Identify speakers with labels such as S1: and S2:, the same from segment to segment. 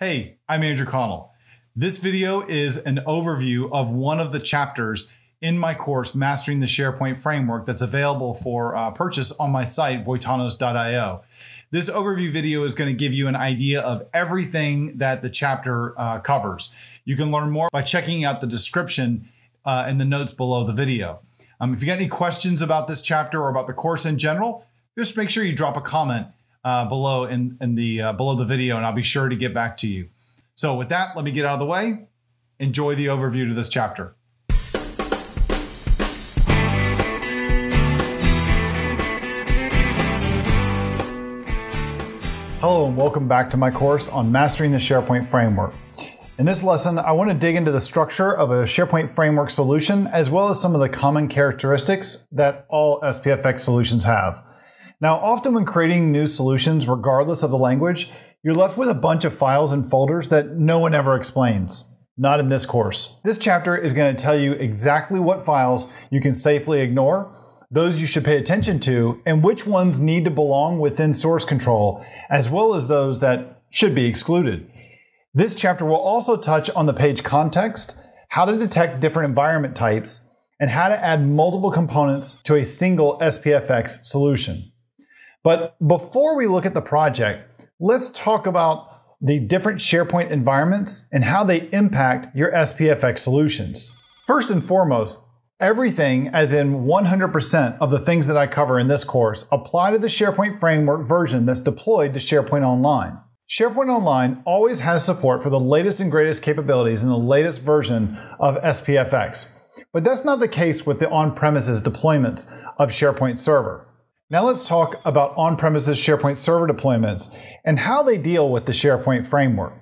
S1: Hey, I'm Andrew Connell. This video is an overview of one of the chapters in my course, Mastering the SharePoint Framework, that's available for uh, purchase on my site, voitanos.io. This overview video is going to give you an idea of everything that the chapter uh, covers. You can learn more by checking out the description uh, in the notes below the video. Um, if you got any questions about this chapter or about the course in general, just make sure you drop a comment uh, below in, in the uh, below the video, and I'll be sure to get back to you. So with that, let me get out of the way. Enjoy the overview to this chapter. Hello and welcome back to my course on Mastering the SharePoint Framework. In this lesson, I want to dig into the structure of a SharePoint Framework solution, as well as some of the common characteristics that all SPFX solutions have. Now, often when creating new solutions, regardless of the language, you're left with a bunch of files and folders that no one ever explains. Not in this course. This chapter is going to tell you exactly what files you can safely ignore, those you should pay attention to, and which ones need to belong within source control, as well as those that should be excluded. This chapter will also touch on the page context, how to detect different environment types, and how to add multiple components to a single SPFX solution. But before we look at the project, let's talk about the different SharePoint environments and how they impact your SPFX solutions. First and foremost, everything, as in 100% of the things that I cover in this course, apply to the SharePoint Framework version that's deployed to SharePoint Online. SharePoint Online always has support for the latest and greatest capabilities in the latest version of SPFX. But that's not the case with the on-premises deployments of SharePoint Server. Now let's talk about on-premises SharePoint server deployments and how they deal with the SharePoint framework.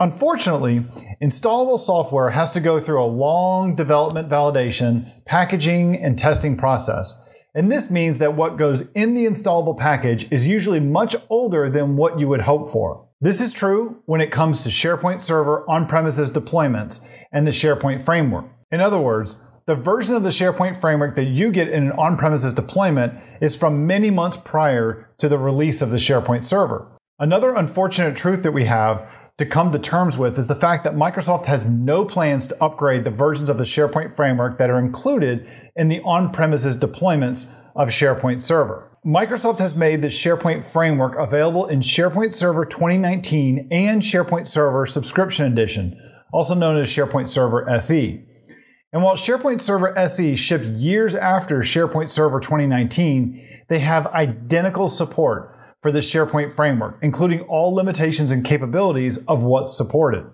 S1: Unfortunately, installable software has to go through a long development validation, packaging, and testing process. And this means that what goes in the installable package is usually much older than what you would hope for. This is true when it comes to SharePoint Server on-premises deployments and the SharePoint framework. In other words, the version of the SharePoint framework that you get in an on-premises deployment is from many months prior to the release of the SharePoint server. Another unfortunate truth that we have to come to terms with is the fact that Microsoft has no plans to upgrade the versions of the SharePoint framework that are included in the on-premises deployments of SharePoint Server. Microsoft has made the SharePoint framework available in SharePoint Server 2019 and SharePoint Server Subscription Edition, also known as SharePoint Server SE. And while SharePoint Server SE shipped years after SharePoint Server 2019, they have identical support for the SharePoint framework, including all limitations and capabilities of what's supported.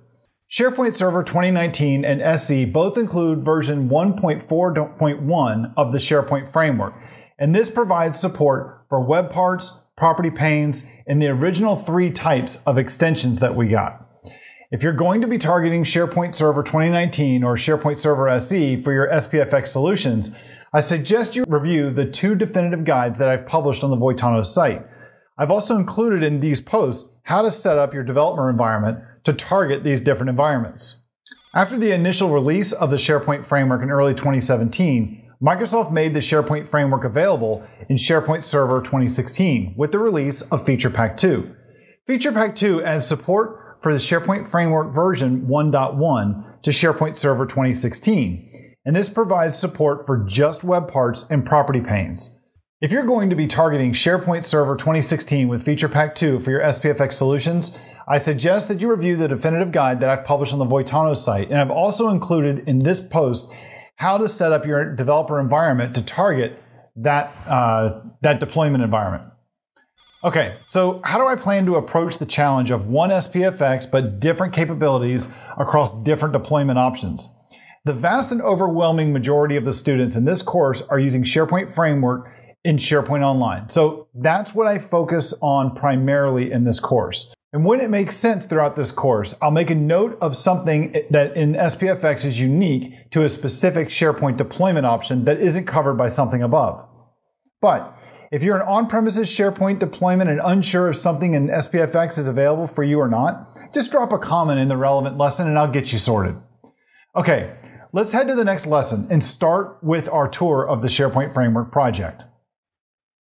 S1: SharePoint Server 2019 and SE both include version 1.4.1 of the SharePoint framework, and this provides support for web parts, property panes, and the original three types of extensions that we got. If you're going to be targeting SharePoint Server 2019 or SharePoint Server SE for your SPFX solutions, I suggest you review the two definitive guides that I've published on the Voitanos site. I've also included in these posts how to set up your developer environment to target these different environments. After the initial release of the SharePoint framework in early 2017, Microsoft made the SharePoint framework available in SharePoint Server 2016 with the release of Feature Pack 2. Feature Pack 2 adds support for the SharePoint Framework version 1.1 to SharePoint Server 2016, and this provides support for just web parts and property panes. If you're going to be targeting SharePoint Server 2016 with Feature Pack 2 for your SPFX solutions, I suggest that you review the definitive guide that I've published on the Voitanos site, and I've also included in this post how to set up your developer environment to target that, uh, that deployment environment. Okay, so how do I plan to approach the challenge of one SPFX but different capabilities across different deployment options? The vast and overwhelming majority of the students in this course are using SharePoint Framework in SharePoint Online. So that's what I focus on primarily in this course. And when it makes sense throughout this course, I'll make a note of something that in SPFX is unique to a specific SharePoint deployment option that isn't covered by something above. But if you're an on-premises SharePoint deployment and unsure if something in SPFX is available for you or not, just drop a comment in the relevant lesson and I'll get you sorted. Okay, let's head to the next lesson and start with our tour of the SharePoint Framework project.